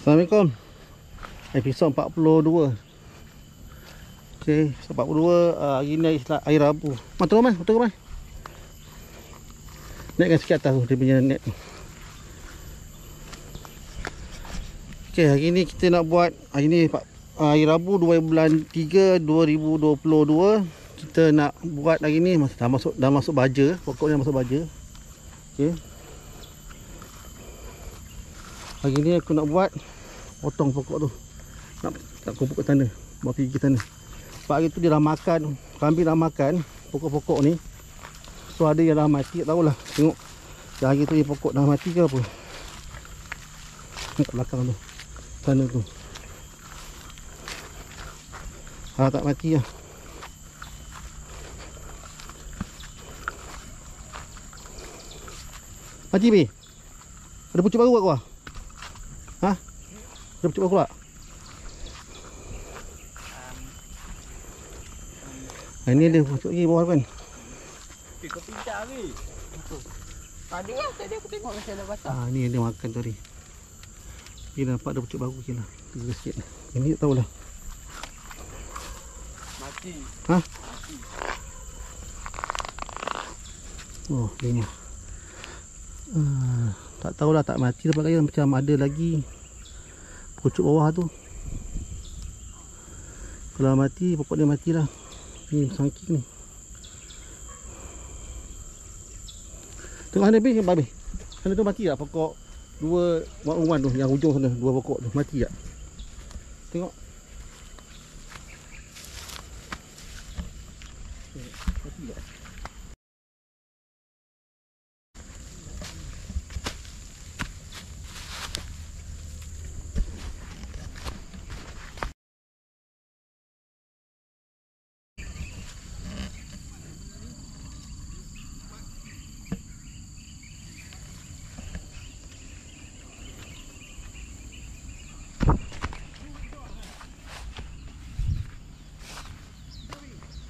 Assalamualaikum. Episod 42 Okay, episod 42 uh, Hari ni hari Rabu. Mas turun mas, turun mas. Naikkan sikit atas tu, dia punya net tu. Okay, hari ni kita nak buat Hari ni uh, hari Rabu 2 bulan 3 2022 Kita nak buat hari ni Dah masuk dah masuk baja Pokoknya masuk baja. Okay Hari ni aku nak buat Potong pokok tu. Nak, nak kumpul kat sana. Bawa pergi ke sana. Sebab hari tu dia dah makan. Kambing dah makan Pokok-pokok ni. So ada yang dah mati Tak tahulah. Tengok. Dan hari tu ni pokok dah mati ke apa. Kat belakang tu. Sana tu. Ah tak mati lah. Mati bi? Ada pucuk baru kat kau? Ha? Pucuk baru tak? Um, ini dia pucuk lagi bawah kan? Eh, kau pintar ni. Tadi lah, tadi aku tengok macam ada batang. Ah, ni dia makan tadi. Dia nampak ada pucuk baru ke lah. Tiga sikit. Ini tak tahulah. Mati. Ha? Mati. Oh, dia ni. Tak tahulah tak mati dapat lagi macam ada lagi pucuk bawah tu. Kalau mati pokok dia matilah. Ni sangking ni. Tengok sana habis nampak habis. Sana tu mati tak pokok dua one tu yang hujung sana dua pokok tu mati tak? Tengok. Mati tak?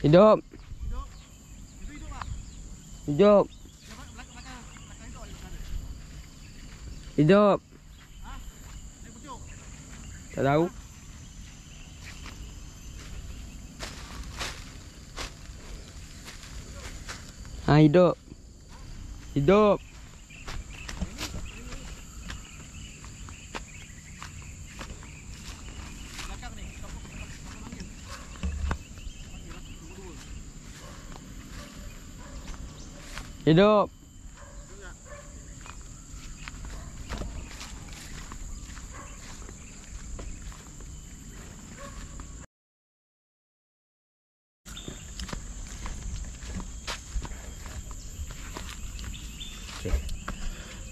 Hidup. Hidup. Hidup. Tak tahu. Ha hidup. Hidup. Hidup.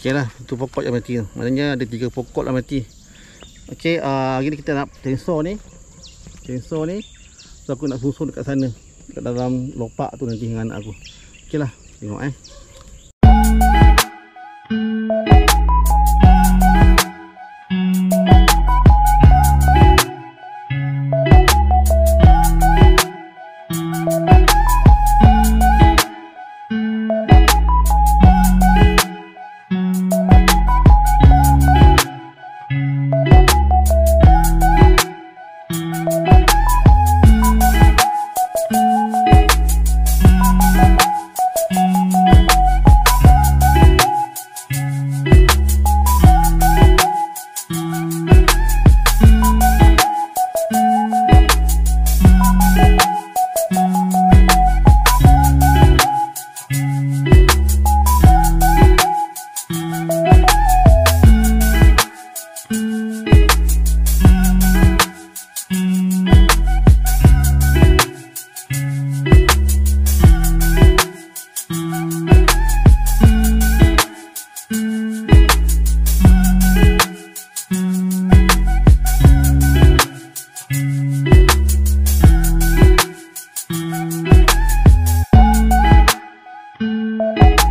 Okey lah, itu pokok yang mati. Maknanya ada tiga pokok lah mati. Okey, uh, hari ni kita nak chainsaw ni. Chainsaw ni. So aku nak susun dekat sana. Dekat dalam lopak tu nanti dengan anak aku. Okey lah, tengok Música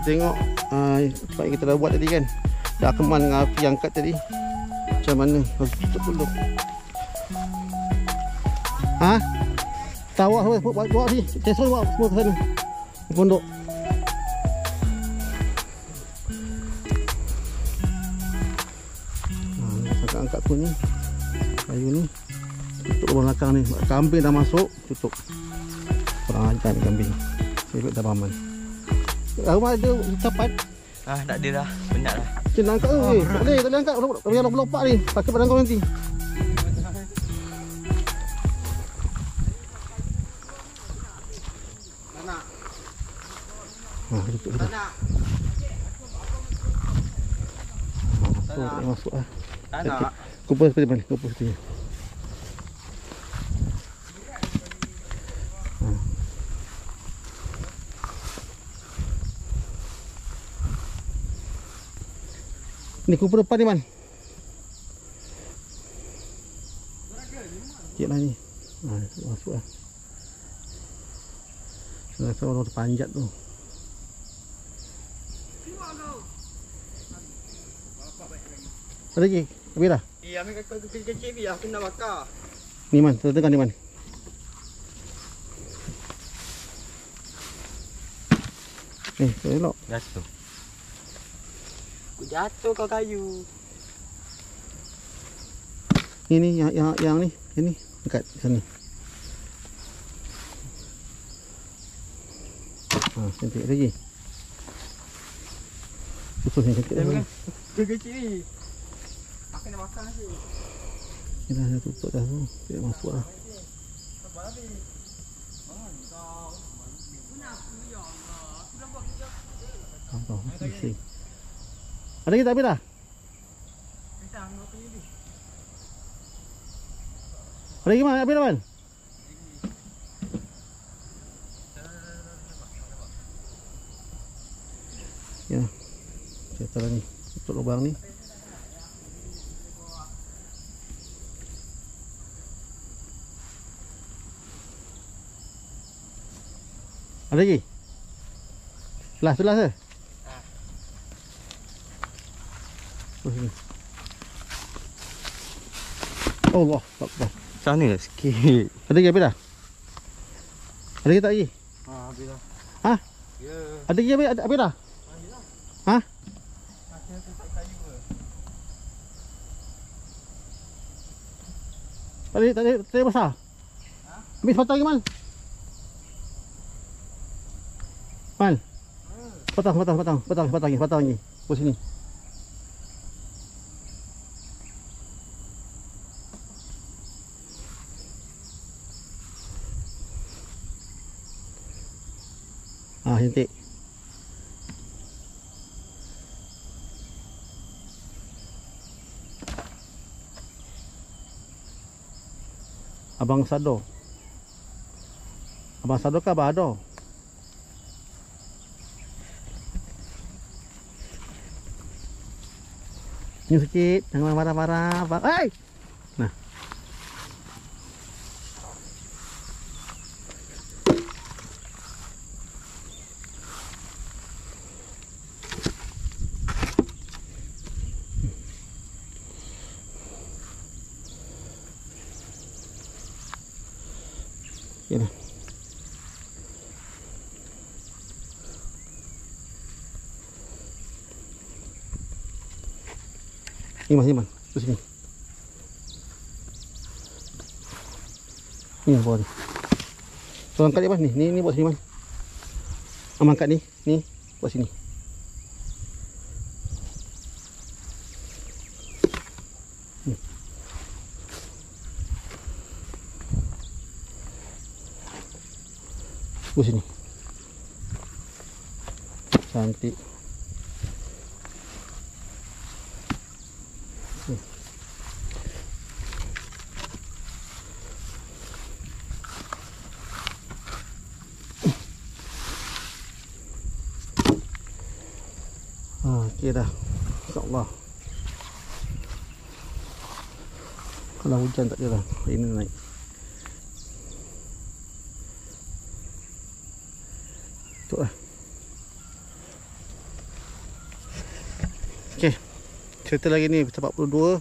kita tengok uh, tempat yang kita dah buat tadi kan. Dah keman dengan api angkat tadi. Macam mana? Tutup dulu. Ha? Lah, bawa, bawa, bawa sini. Tesol bawa semua ke sana. Pondok. Ha, ni saya angkat tu ni. Kayu ni. Tutup lubang belakang ni. Kambing dah masuk, tutup. Kurang ajar ni kambing. Sebab dah paman. Rumah ada capat. Ah, tak ada dah. Penat dah. Kena angkat tu. Eh. Tak boleh, tak boleh angkat. Biar lompat ni. Pakai badan kau nanti. Ha, tutup dah. Ha, masuk, tak masuk lah. Tak nak. Kumpul seperti mana? Kumpul seperti ni. Ni kumpul depan ni man. Cik lah ni. Ha, masuk lah. Saya rasa orang terpanjat tu. Ada lagi? Habis dah? Eh, ambil kakak kecil-kecil ni. Aku nak bakar. Ni man, tengah ni man. Eh, tak elok. Jatuh. Aku jatuh kau kayu. Ni ni yang yang, yang ni, yang ni dekat sana. Ha, cantik lagi. Betul ni cantik lagi. Kecil-kecil ni. Aku nak makan nasi. Ni dah dah tutup dah tu. Dia masuk lah. Bising. Ada lagi tak habis dah? Ada lagi mana? Habis dah? Ya. Saya taruh ni. Tutup lubang ni. Ada lagi? Selah se. Oh, sini. Allah, Akbar. Macam mana sikit? Ada lagi habis dah? Ada lagi tak lagi? Ha, habis dah. Ha? Ya. Ada lagi habis, ada- habis dah? Ha? Aku tak ada, tak ada, tak ada besar? Habis patah lagi, Man? Man? Patah, patah, patah, patah, patah lagi, patah lagi. Pus sini. Ah, cantik. Abang Sado. Abang Sado ke Abang Ado? Senyum sikit, jangan marah-marah. Abang. Hey! Ya dah. Ni mas, ni mas. Tu sini. Ni bawah ni. So angkat dia mas ni. Ni ni buat sini mas. Am angkat ni. Ni buat sini. Buat sini. Cantik. Ha, okey dah. InsyaAllah. Kalau hujan tak ada dah. Ini naik. Tu lah. Cerita lagi ni, 42